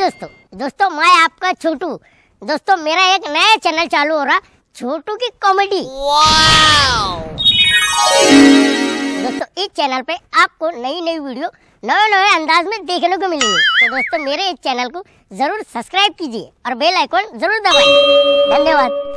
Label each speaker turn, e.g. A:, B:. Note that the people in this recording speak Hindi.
A: दोस्तों दोस्तों, मैं आपका छोटू। दोस्तों, मेरा एक नया चैनल चालू हो रहा, छोटू की कॉमेडी। दोस्तों, इस चैनल पे आपको नई नई वीडियो नए नए अंदाज में देखने को मिलेंगे। तो दोस्तों, मेरे इस चैनल को ज़रूर सब्सक्राइब कीजिए और बेल आइकॉन ज़रूर दबाइए। धन्यवाद।